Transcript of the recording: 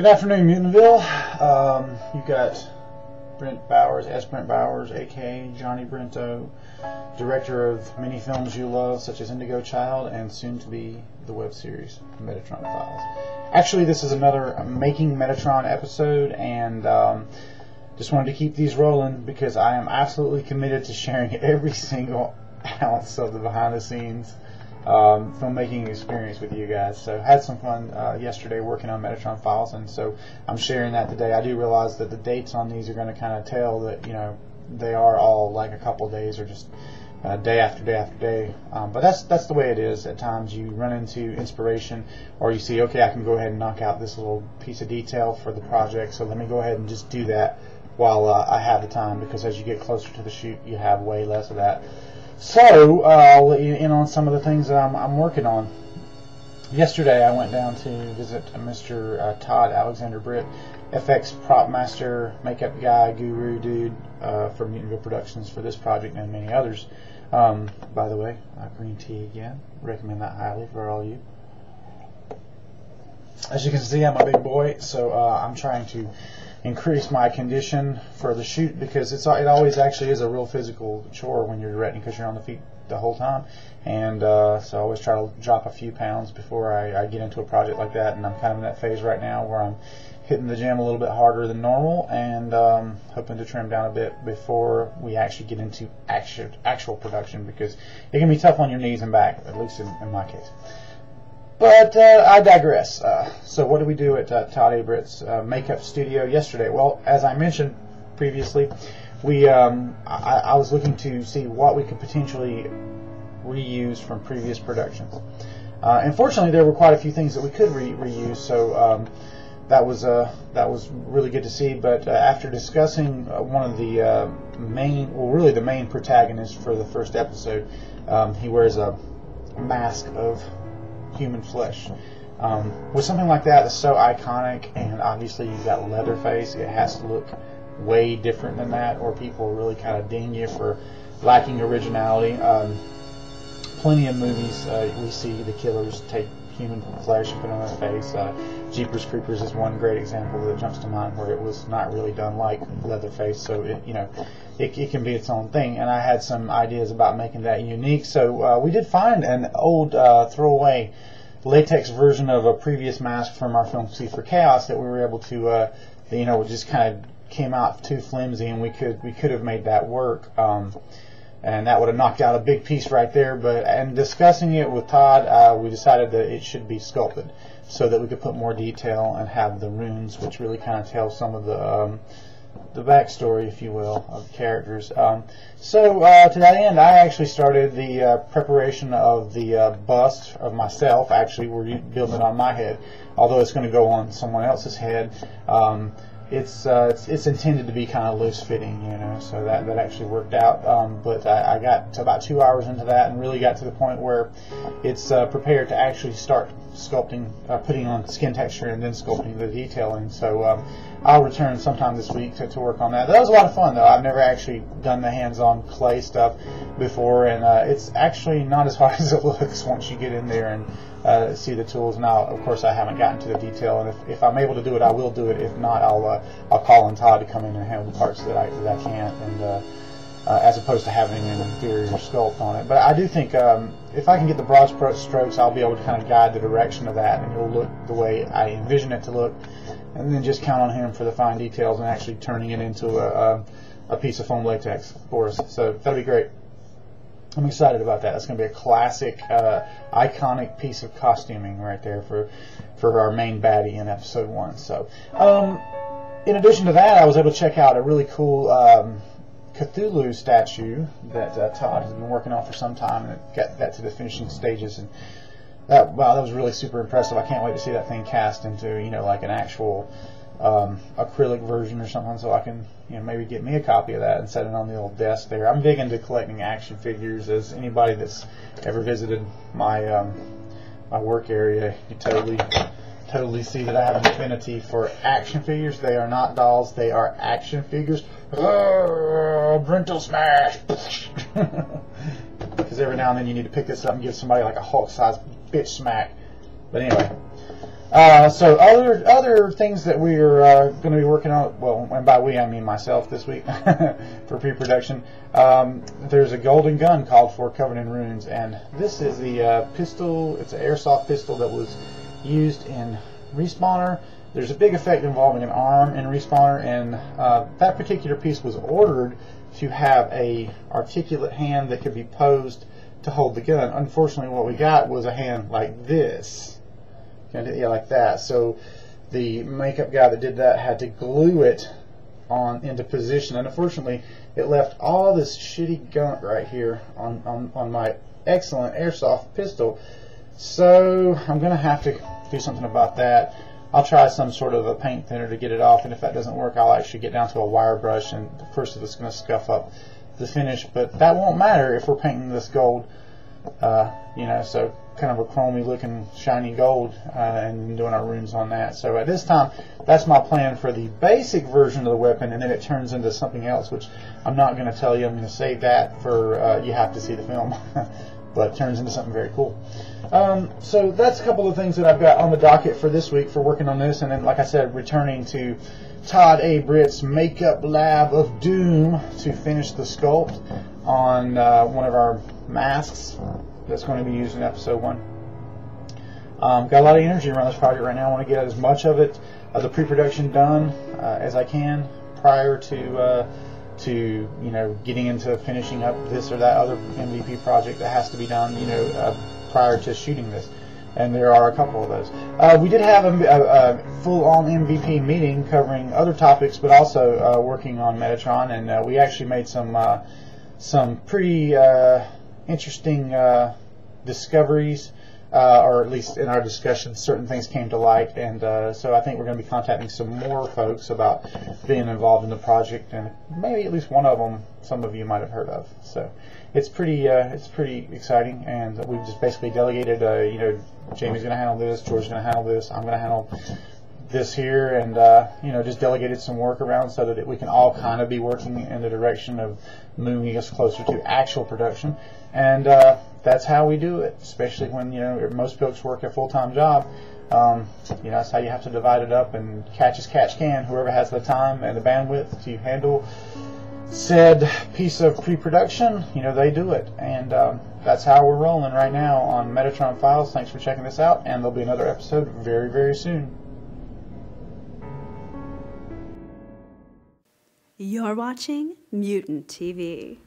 Good afternoon, Mutantville. Um, you've got Brent Bowers, S. Brent Bowers, aka Johnny Brento, director of many films you love, such as Indigo Child and soon to be the web series Metatron Files. Actually, this is another Making Metatron episode, and um, just wanted to keep these rolling because I am absolutely committed to sharing every single ounce of the behind the scenes um, filmmaking experience with you guys. So had some fun uh, yesterday working on Metatron files, and so I'm sharing that today. I do realize that the dates on these are going to kind of tell that you know they are all like a couple days or just uh, day after day after day. Um, but that's that's the way it is. At times you run into inspiration, or you see, okay, I can go ahead and knock out this little piece of detail for the project. So let me go ahead and just do that while uh, I have the time, because as you get closer to the shoot, you have way less of that. So, uh, I'll let you in on some of the things that I'm, I'm working on. Yesterday, I went down to visit Mr. Uh, Todd Alexander Britt, FX prop master, makeup guy, guru dude uh, for Mutantville Productions for this project and many others. Um, by the way, uh, green tea again. Recommend that highly for all you. As you can see, I'm a big boy, so uh, I'm trying to increase my condition for the shoot because it's it always actually is a real physical chore when you're directing because you're on the feet the whole time and uh, so I always try to drop a few pounds before I, I get into a project like that and I'm kind of in that phase right now where I'm hitting the gym a little bit harder than normal and um, hoping to trim down a bit before we actually get into actual, actual production because it can be tough on your knees and back at least in, in my case. But uh, I digress. Uh, so what did we do at uh, Todd A. Britt's uh, makeup studio yesterday? Well, as I mentioned previously, we um, I, I, was looking to see what we could potentially reuse from previous productions. Uh, unfortunately, there were quite a few things that we could re- reuse, so um, that was uh, that was really good to see. But uh, after discussing one of the main, well, really the main protagonist for the first episode, um, he wears a mask of human flesh. Um, with something like that that's so iconic, and obviously you've got Leatherface, it has to look way different than that, or people really kind of ding you for lacking originality. Um, plenty of movies uh, we see the killers take human flesh put on their face. Uh, Jeepers Creepers is one great example that jumps to mind where it was not really done like Leatherface, so it you know it, it can be its own thing. And I had some ideas about making that unique, so uh, we did find an old uh, throwaway latex version of a previous mask from our film C for Chaos that we were able to uh, you know just kind of came out too flimsy, and we could we could have made that work. Um, and that would have knocked out a big piece right there. But and discussing it with Todd, uh, we decided that it should be sculpted so that we could put more detail and have the runes, which really kind of tell some of the um, the backstory, if you will, of characters. Um, so uh, to that end, I actually started the uh, preparation of the uh, bust of myself. Actually, we're building on my head, although it's going to go on someone else's head. Um, it's, uh, it's it's intended to be kind of loose fitting, you know. So that that actually worked out. Um, but I, I, got to about two hours into that and really got to the point where it's uh, prepared to actually start sculpting, uh, putting on skin texture and then sculpting the detailing. So um, I'll return sometime this week to, to work on that. That was a lot of fun though. I've never actually done the hands-on clay stuff before, and uh, it's actually not as hard as it looks once you get in there and uh, see the tools. Now, of course, I haven't gotten to the detail, and if, if I'm able to do it, I will do it. If not, I'll uh, I'll call on Todd to come in and handle the parts that I that I can't, and uh, uh, as opposed to having an inferior sculpt on it. But I do think um, if I can get the broad strokes, I'll be able to kind of guide the direction of that, and it'll look the way I envision it to look, and then just count on him for the fine details and actually turning it into a, a, a piece of foam latex for us. So that'll be great. I'm excited about that. It's going to be a classic, uh, iconic piece of costuming right there for for our main baddie in episode one. So, um, in addition to that, I was able to check out a really cool um, Cthulhu statue that uh, Todd has been working on for some time, and got that to the finishing stages. And that wow, that was really super impressive. I can't wait to see that thing cast into you know like an actual um, acrylic version or something, so I can you know maybe get me a copy of that and set it on the old desk there. I'm big into collecting action figures. As anybody that's ever visited my um, my work area, you totally totally see that I have an affinity for action figures. They are not dolls; they are action figures. Oh, Brento smash! Because every now and then you need to pick this up and give somebody like a Hulk-sized bitch smack. But anyway. Uh, so other other things that we are uh, going to be working on, well, and by we I mean myself this week for pre-production. Um, there's a golden gun called for covered in runes, and this is the uh, pistol. It's an airsoft pistol that was used in Respawner. There's a big effect involving an arm in Respawner, and uh, that particular piece was ordered to have a articulate hand that could be posed to hold the gun. Unfortunately, what we got was a hand like this yeah, like that. So the makeup guy that did that had to glue it on into position. And unfortunately, it left all this shitty gunk right here on, on, on my excellent airsoft pistol. So I'm going to have to do something about that. I'll try some sort of a paint thinner to get it off, and if that doesn't work, I'll actually get down to a wire brush, and the first of it's going to scuff up the finish. But that won't matter if we're painting this gold, uh, you know, so kind of a chromy looking shiny gold uh, and doing our runes on that. So at this time, that's my plan for the basic version of the weapon, and then it turns into something else, which I'm not going to tell you. I'm going to save that for uh, you have to see the film, but turns into something very cool. Um, so that's a couple of things that I've got on the docket for this week for working on this, and then, like I said, returning to Todd A. Britt's Makeup Lab of Doom to finish the sculpt on uh, one of our masks that's going to be used in episode one. Um, got a lot of energy around this project right now. I want to get as much of it, of the pre-production done uh, as I can prior to uh, to you know getting into finishing up this or that other MVP project that has to be done. You know uh, prior to shooting this. And there are a couple of those. Uh, we did have a, a, a full-on MVP meeting covering other topics, but also uh, working on Metatron, and uh, we actually made some some pretty interesting uh, discoveries, uh, or at least in our discussion, certain things came to light. And uh, so I think we're going to be contacting some more folks about being involved in the project, and maybe at least one of them some of you might have heard of. So it's pretty uh, it's pretty exciting, and we've just basically delegated. Uh, you know, Jamie's going to handle this, George's going to handle this, I'm going to handle this here and uh, you know just delegated some work around so that we can all kind of be working in the direction of moving us closer to actual production and uh, that's how we do it especially when you know most folks work a full-time job um, you know that's how you have to divide it up and catch as catch can whoever has the time and the bandwidth to handle said piece of pre-production you know they do it and um, that's how we're rolling right now on Metatron Files. Thanks for checking this out, and there'll be another episode very, very soon. You're watching Mutant TV.